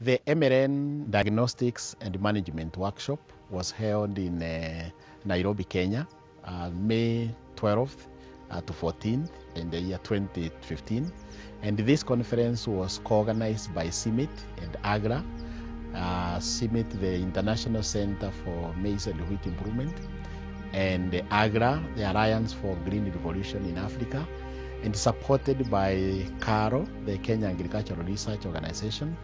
The MRN Diagnostics and Management Workshop was held in uh, Nairobi, Kenya, uh, May 12th uh, to 14th in the year 2015. And this conference was co-organized by CIMIT and AGRA. Uh, CIMIT, the International Center for Maize and Wheat Improvement, and AGRA, the Alliance for Green Revolution in Africa, and supported by CARO, the Kenya Agricultural Research Organization.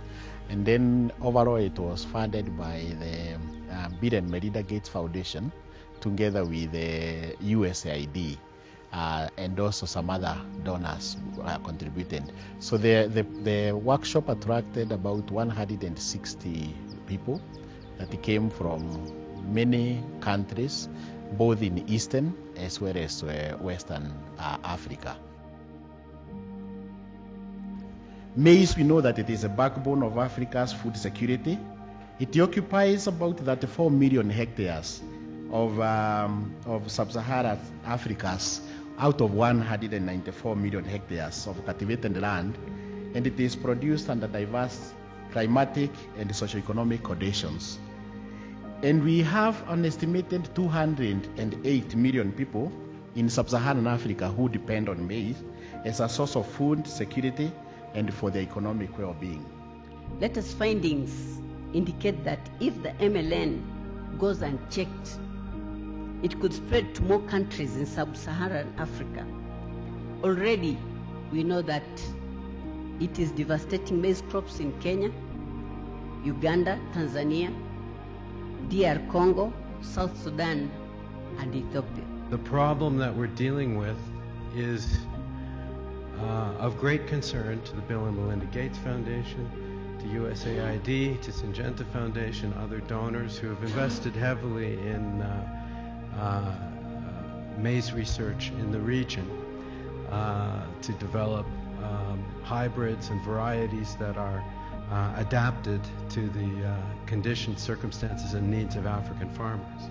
And then overall, it was funded by the uh, Bill and Melinda Gates Foundation together with the USAID. Uh, and also some other donors uh, contributed. So the, the, the, workshop attracted about 160 people that came from many countries, both in Eastern as well as uh, Western uh, Africa. Maize, we know that it is a backbone of Africa's food security. It occupies about 34 million hectares of, um, of sub-Saharan Africa's out of 194 million hectares of cultivated land, and it is produced under diverse climatic and socioeconomic conditions. And we have an estimated 208 million people in sub-Saharan Africa who depend on maize as a source of food security and for their economic well-being. Latest findings indicate that if the MLN goes unchecked, it could spread to more countries in sub-Saharan Africa. Already, we know that it is devastating maize crops in Kenya, Uganda, Tanzania, DR Congo, South Sudan, and Ethiopia. The problem that we're dealing with is of great concern to the Bill and Melinda Gates Foundation, to USAID, to Syngenta Foundation, other donors who have invested heavily in uh, uh, maize research in the region uh, to develop um, hybrids and varieties that are uh, adapted to the conditions, circumstances, and needs of African farmers.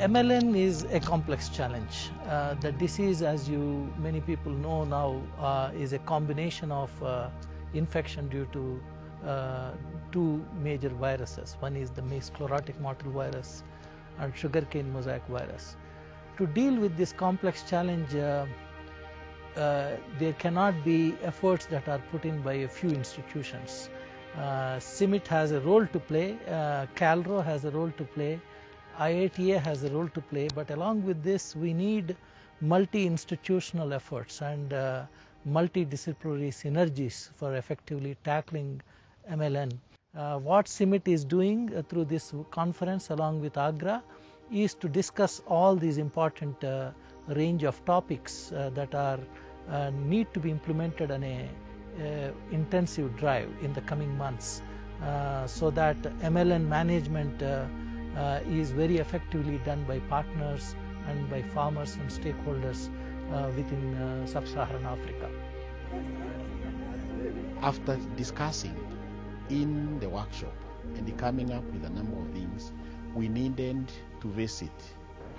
MLN is a complex challenge. Uh, the disease, as you many people know now, uh, is a combination of uh, infection due to two major viruses. One is the maize chlorotic mottle virus and sugarcane mosaic virus. To deal with this complex challenge, uh, uh, there cannot be efforts that are put in by a few institutions. Uh, CIMMYT has a role to play, uh, KALRO has a role to play, IITA has a role to play, but along with this, we need multi-institutional efforts and uh, multidisciplinary synergies for effectively tackling MLN. Uh, what CIMMYT is doing uh, through this conference along with AGRA is to discuss all these important uh, range of topics uh, that are uh, need to be implemented on a uh, intensive drive in the coming months so that MLN management is very effectively done by partners and by farmers and stakeholders within sub-Saharan Africa. After discussing in the workshop and coming up with a number of things, we needed to visit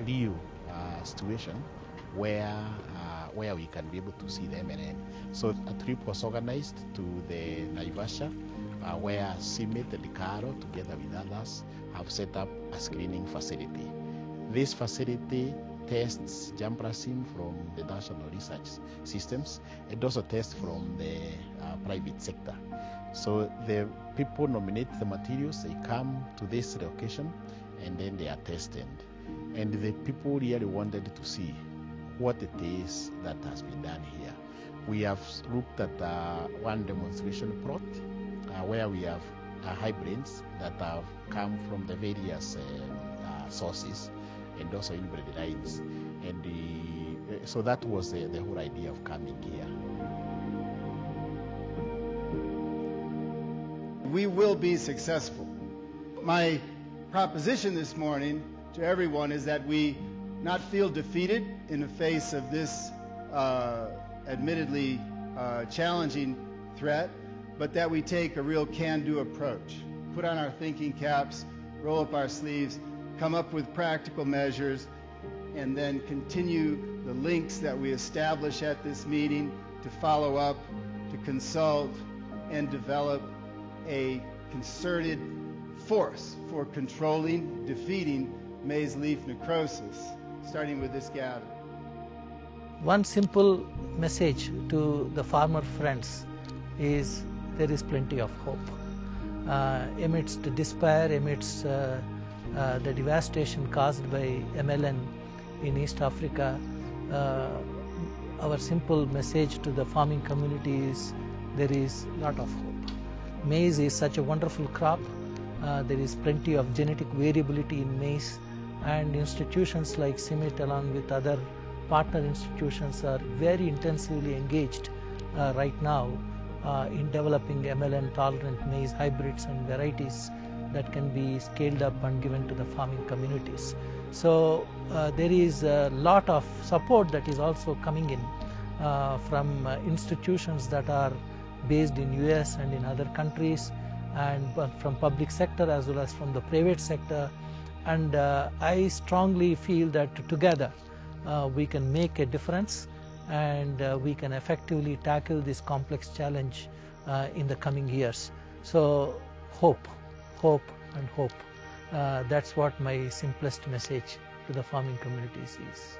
real uh, situation where uh, where we can be able to see the MLN. So a trip was organized to the Naivasha, uh, where and KALRO, together with others, have set up a screening facility. This facility tests germplasm from the national research systems and also tests from the uh, private sector. So the people nominate the materials, they come to this location and then they are tested. And the people really wanted to see what it is that has been done here. We have looked at uh, one demonstration plot where we have uh, hybrids that have come from the various uh, uh, sources and also inbred lines. And the, so that was the, the whole idea of coming here. We will be successful. My proposition this morning to everyone is that we not feel defeated in the face of this uh, admittedly uh, challenging threat, but that we take a real can-do approach. Put on our thinking caps, roll up our sleeves, come up with practical measures, and then continue the links that we establish at this meeting to follow up, to consult, and develop a concerted force for controlling, defeating maize lethal necrosis, starting with this gathering. One simple message to the farmer friends is there is plenty of hope. Uh, amidst despair, amidst uh, uh, the devastation caused by MLN in East Africa, uh, our simple message to the farming community is there is lot of hope. Maize is such a wonderful crop. Uh, there is plenty of genetic variability in maize, and institutions like CIMMYT, along with other partner institutions, are very intensively engaged uh, right now uh, in developing MLN tolerant maize hybrids and varieties that can be scaled up and given to the farming communities. So uh, there is a lot of support that is also coming in uh, from uh, institutions that are based in US and in other countries and from public sector as well as from the private sector and uh, I strongly feel that together uh, we can make a difference and uh, we can effectively tackle this complex challenge in the coming years. So hope, hope and hope. Uh, that's what my simplest message to the farming communities is.